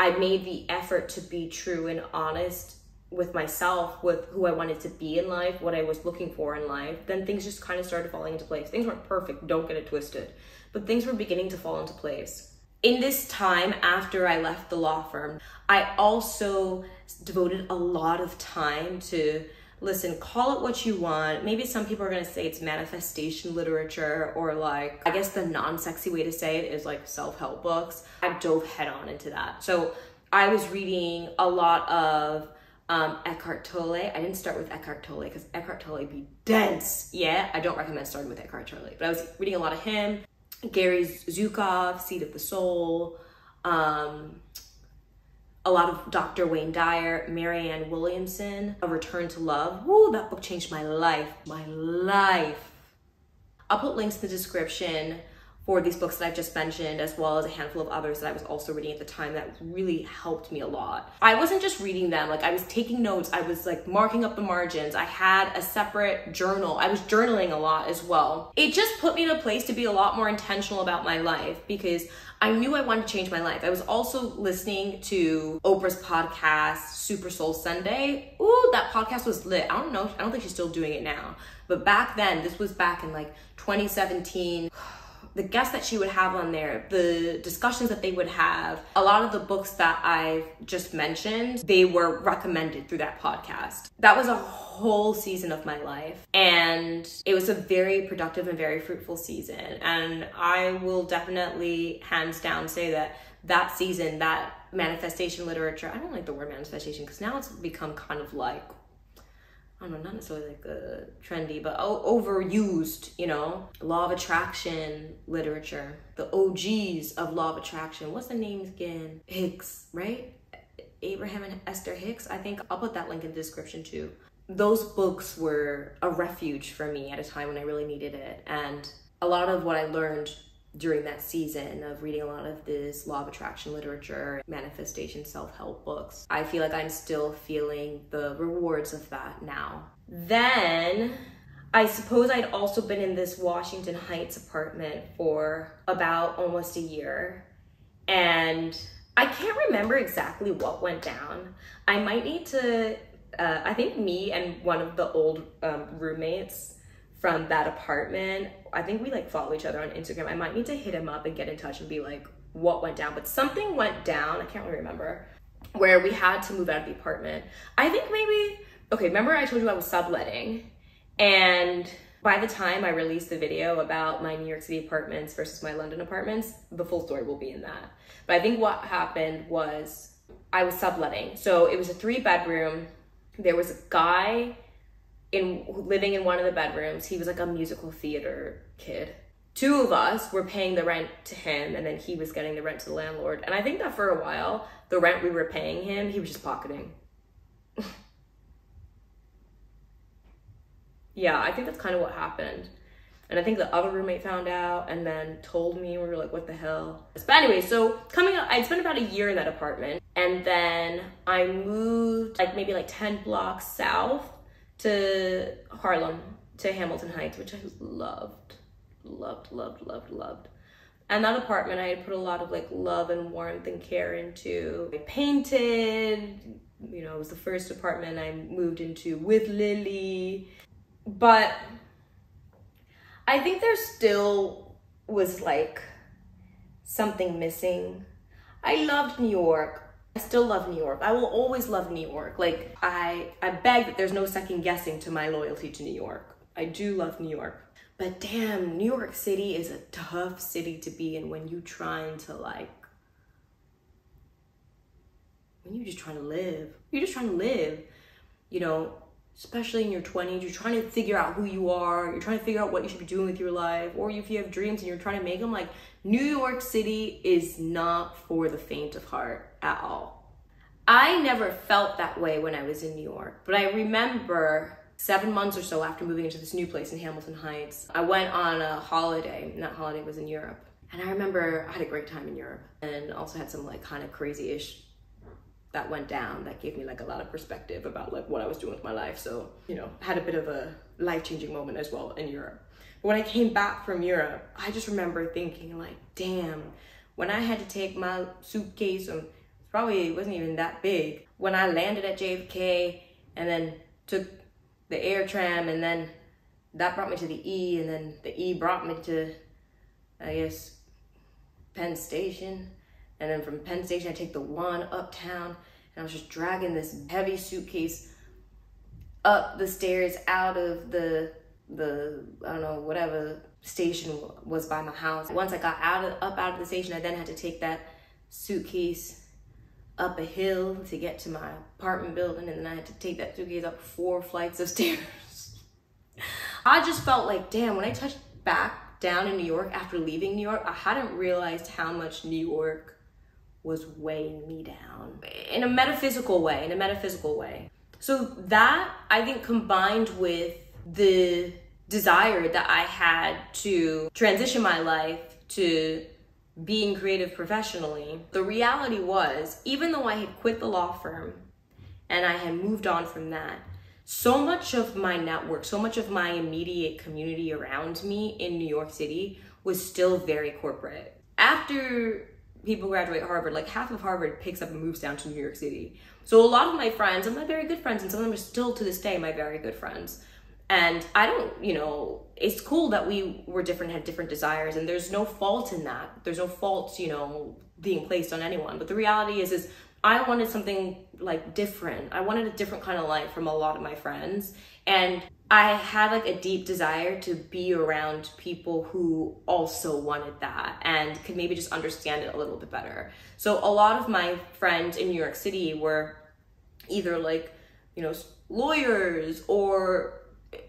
Speaker 1: I made the effort to be true and honest with myself, with who I wanted to be in life, what I was looking for in life, then things just kind of started falling into place. Things weren't perfect, don't get it twisted, but things were beginning to fall into place. In this time after I left the law firm, I also devoted a lot of time to listen, call it what you want. Maybe some people are to say it's manifestation literature or like, I guess the non sexy way to say it is like self help books. I dove head on into that. So I was reading a lot of um, Eckhart Tolle. I didn't start with Eckhart Tolle because Eckhart Tolle be dense. Yeah, I don't recommend starting with Eckhart Tolle, but I was reading a lot of him. Gary Zukav, Seat of the Soul. Um, a lot of Dr. Wayne Dyer, Marianne Williamson, A Return to Love. Woo, that book changed my life. My life. I'll put links in the description for these books that I've just mentioned, as well as a handful of others that I was also reading at the time that really helped me a lot. I wasn't just reading them, like I was taking notes, I was like marking up the margins. I had a separate journal. I was journaling a lot as well. It just put me in a place to be a lot more intentional about my life because I knew I wanted to change my life. I was also listening to Oprah's podcast, Super Soul Sunday. Ooh, that podcast was lit. I don't know, I don't think she's still doing it now. But back then, this was back in like 2017 the guests that she would have on there, the discussions that they would have, a lot of the books that I've just mentioned, they were recommended through that podcast. That was a whole season of my life. And it was a very productive and very fruitful season. And I will definitely, hands down, say that that season, that manifestation literature, I don't like the word manifestation because now it's become kind of like I don't know, not necessarily like trendy, but overused, you know, law of attraction literature, the OGs of law of attraction. What's the names again? Hicks, right? Abraham and Esther Hicks. I think I'll put that link in the description too. Those books were a refuge for me at a time when I really needed it. And a lot of what I learned during that season of reading a lot of this law of attraction literature, manifestation, self help books. I feel like I'm still feeling the rewards of that now. Then I suppose I'd also been in this Washington Heights apartment for about almost a year. And I can't remember exactly what went down. I might need to, uh, I think me and one of the old um, roommates from that apartment. I think we like follow each other on Instagram. I might need to hit him up and get in touch and be like, what went down? But something went down. I can't really remember where we had to move out of the apartment. I think maybe, okay, remember I told you I was subletting and by the time I release the video about my New York City apartments versus my London apartments, the full story will be in that. But I think what happened was I was subletting. So it was a three bedroom. There was a guy in living in one of the bedrooms. He was like a musical theater kid. Two of us were paying the rent to him, and then he was getting the rent to the landlord. And I think that for a while, the rent we were paying him, he was just pocketing. yeah, I think that's kind of what happened. And I think the other roommate found out and then told me. We were like, what the hell? But anyway, so coming up, I spent about a year in that apartment. And then I moved like maybe like 10 blocks south to Harlem, to Hamilton Heights, which I loved, loved, loved, loved, loved. And that apartment, I had put a lot of like love and warmth and care into. I painted, you know, it was the first apartment I moved into with Lily. But I think there still was like something missing. I loved New York. Still love New York. I will always love New York. Like I I beg that there's no second guessing to my loyalty to New York. I do love New York. But damn, New York City is a tough city to be in when you trying to like when you're just trying to live. You're just trying to live. You know, especially in your 20s, you're trying to figure out who you are, you're trying to figure out what you should be doing with your life, or if you have dreams and you're trying to make them, like New York City is not for the faint of heart at all. I never felt that way when I was in New York, but I remember seven months or so after moving into this new place in Hamilton Heights, I went on a holiday, and that holiday was in Europe. And I remember I had a great time in Europe and also had some like kind of crazy ish that went down that gave me like a lot of perspective about like what I was doing with my life. So, you know, had a bit of a life-changing moment as well in Europe. But when I came back from Europe, I just remember thinking like, damn, when I had to take my suitcase and probably wasn't even that big. When I landed at JFK and then took the AirTrain and then that brought me to the E and then the E brought me to I guess Penn Station and then from Penn Station, I take the one uptown, and I was just dragging this heavy suitcase up the stairs out of the the I don't know whatever station was by my house. Once I got out of up out of the station, I then had to take that suitcase up a hill to get to my apartment building, and then I had to take that suitcase up four flights of stairs. I just felt like, damn, when I touched back down in New York after leaving New York, I hadn't realized how much New York was weighing me down in a metaphysical way, in a metaphysical way. So that I think combined with the desire that I had to transition my life to being creative professionally, the reality was, even though I had quit the law firm and I had moved on from that, so much of my network, so much of my immediate community around me in New York City was still very corporate. After people graduate Harvard, like half of Harvard picks up and moves down to New York City. So a lot of my friends, and my very good friends, and some of them are still to this day my very good friends. And I don't, you know, it's cool that we were different, had different desires, and there's no fault in that. There's no fault, you know, being placed on anyone. But the reality is, is I wanted something like different. I wanted a different kind of life from a lot of my friends. And I had like a deep desire to be around people who also wanted that and could maybe just understand it a little bit better. So a lot of my friends in New York City were either like, you know, lawyers or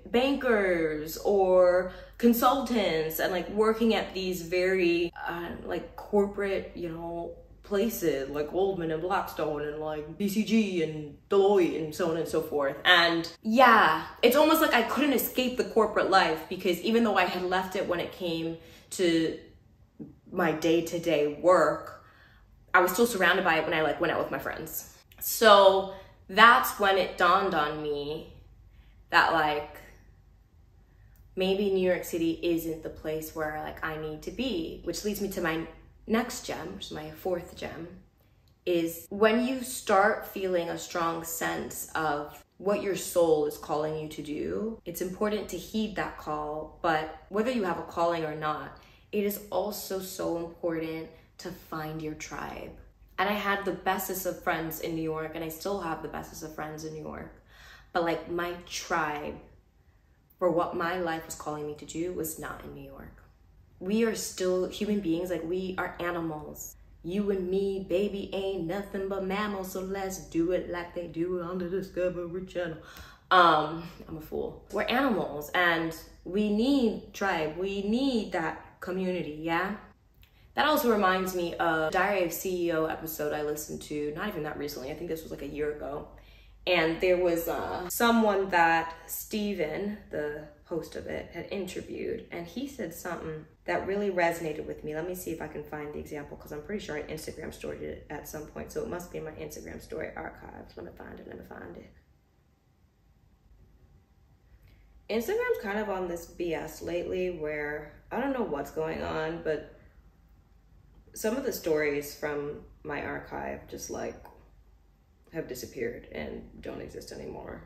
Speaker 1: bankers or consultants and like working at these very uh, like corporate, you know, places like Goldman and Blackstone and like BCG and Deloitte and so on and so forth. And yeah, it's almost like I couldn't escape the corporate life because even though I had left it when it came to my day-to-day work, I was still surrounded by it when I like went out with my friends. So that's when it dawned on me that like maybe New York City isn't the place where like I need to be, which leads me to my next gem, which is my fourth gem, is when you start feeling a strong sense of what your soul is calling you to do, it's important to heed that call. But whether you have a calling or not, it is also so important to find your tribe. And I had the bestest of friends in New York, and I still have the bestest of friends in New York. But like my tribe for what my life was calling me to do was not in New York we are still human beings, like we are animals. You and me, baby, ain't nothing but mammals, so let's do it like they do on the Discovery Channel. Um, I'm a fool. We're animals and we need tribe. We need that community, yeah? That also reminds me of Diary of CEO episode I listened to, not even that recently, I think this was like a year ago. And there was uh, someone that Steven, the host of it, had interviewed, and he said something that really resonated with me. Let me see if I can find the example because I'm pretty sure I Instagram stored it at some point. So it must be in my Instagram story archives. Let me find it. Let me find it. Instagram's kind of on this BS lately where I don't know what's going on, but some of the stories from my archive just like have disappeared and don't exist anymore.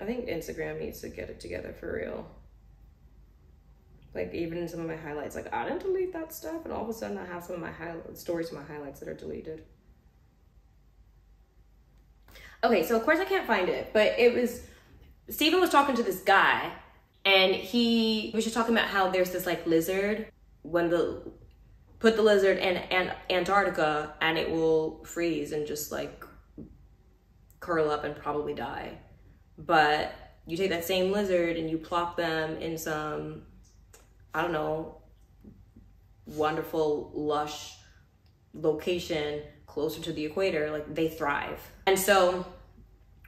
Speaker 1: I think Instagram needs to get it together for real. Like even some of my highlights, like I didn't delete that stuff, and all of a sudden I have some of my stories, my highlights that are deleted. Okay, so of course I can't find it, but it was Steven was talking to this guy, and he was just talking about how there's this like lizard when the put the lizard in Antarctica and it will freeze and just like curl up and probably die. But you take that same lizard and you plop them in some, I don't know, wonderful, lush location closer to the equator, like they thrive. And so,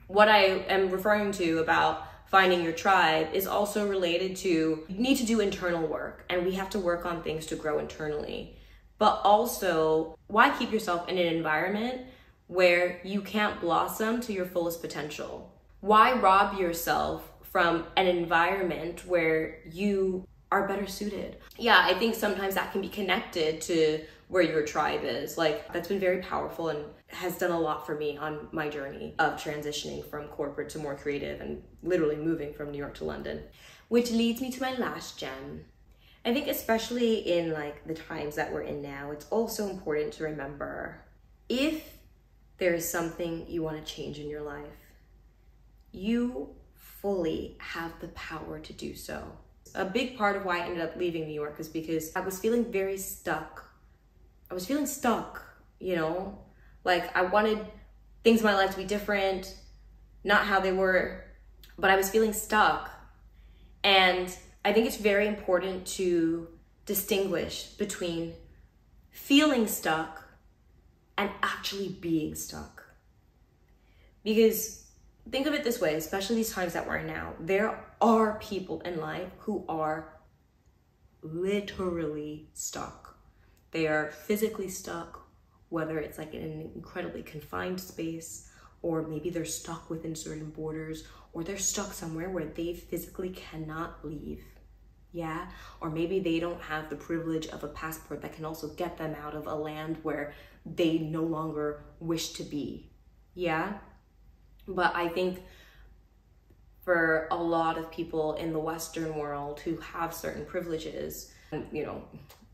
Speaker 1: what I am referring to about finding your tribe is also related to you need to do internal work and we have to work on things to grow internally but also why keep yourself in an environment where you can't blossom to your fullest potential? Why rob yourself from an environment where you are better suited? Yeah, I think sometimes that can be connected to where your tribe is. Like, that's been very powerful and has done a lot for me on my journey of transitioning from corporate to more creative and literally moving from New York to London. Which leads me to my last gem, I think especially in like the times that we're in now, it's also important to remember if there is something you want to change in your life, you fully have the power to do so. A big part of why I ended up leaving New York is because I was feeling very stuck. I was feeling stuck, you know? Like I wanted things in my life to be different, not how they were, but I was feeling stuck. And I think it's very important to distinguish between feeling stuck and actually being stuck. Because think of it this way, especially these times that we're in now, there are people in life who are literally stuck. They are physically stuck, whether it's like in an incredibly confined space, or maybe they're stuck within certain borders, or they're stuck somewhere where they physically cannot leave. Yeah. Or maybe they don't have the privilege of a passport that can also get them out of a land where they no longer wish to be. Yeah. But I think for a lot of people in the Western world who have certain privileges, you know,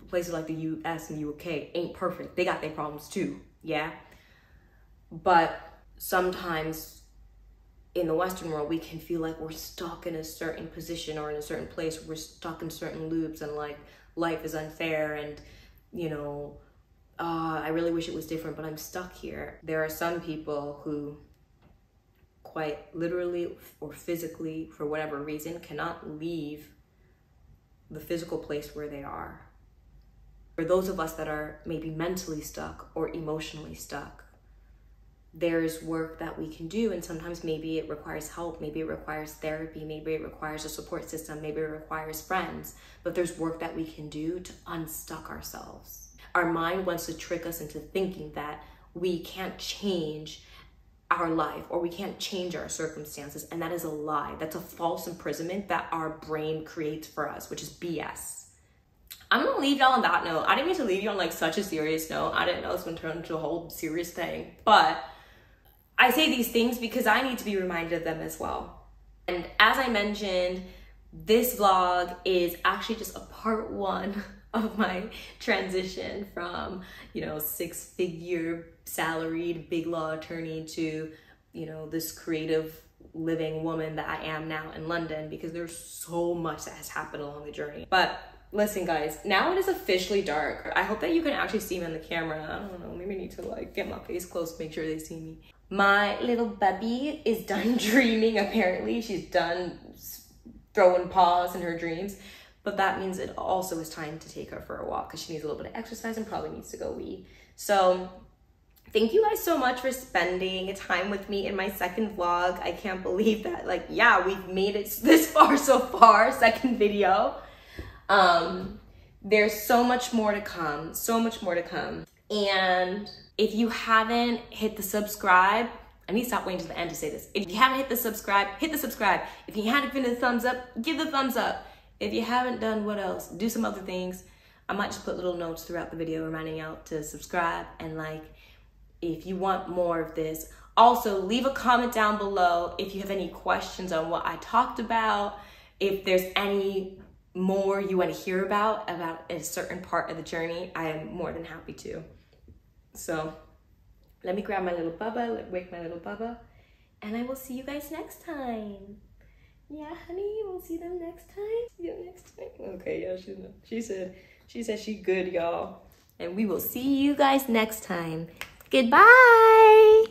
Speaker 1: places like the US and the UK ain't perfect. They got their problems too. Yeah. But sometimes in the Western world, we can feel like we're stuck in a certain position or in a certain place. We're stuck in certain loops and like life is unfair and, you know, uh, I really wish it was different, but I'm stuck here. There are some people who quite literally or physically, for whatever reason, cannot leave the physical place where they are. For those of us that are maybe mentally stuck or emotionally stuck, there's work that we can do and sometimes maybe it requires help maybe it requires therapy maybe it requires a support system maybe it requires friends but there's work that we can do to unstuck ourselves our mind wants to trick us into thinking that we can't change our life or we can't change our circumstances and that is a lie that's a false imprisonment that our brain creates for us which is bs I'm gonna leave y'all on that note. I didn't mean to leave you on like such a serious note. I didn't know this would turn into a whole serious thing. But I say these things because I need to be reminded of them as well. And as I mentioned, this vlog is actually just a part one of my transition from, you know, six figure salaried big law attorney to, you know, this creative living woman that I am now in London because there's so much that has happened along the journey. But listen guys, now it is officially dark. I hope that you can actually see me on the camera. I don't know, maybe I need to like get my face close, make sure they see me. My little baby is done dreaming, apparently. She's done throwing paws in her dreams. But that means it also is time to take her for a walk because she needs a little bit of exercise and probably needs to go wee. So thank you guys so much for spending time with me in my second vlog. I can't believe that, like, yeah, we've made it this far so far, second video. Um, there's so much more to come, so much more to come. And if you haven't hit the subscribe, I need to stop waiting to the end to say this. If you haven't hit the subscribe, hit the subscribe. If you haven't given the thumbs up, give the thumbs up. If you haven't done what else, do some other things. I might just put little notes throughout the video reminding y'all to subscribe and like if you want more of this. Also, leave a comment down below if you have any questions on what I talked about, if there's any more you want to hear about, about a certain part of the journey, I am more than happy to. So let me grab my little Bubba, wake my little Bubba, and I will see you guys next time. Yeah, honey, we'll see them next time. See you next time. Okay, yeah, she, she said, she said she good, y'all. And we will see you guys next time. Goodbye.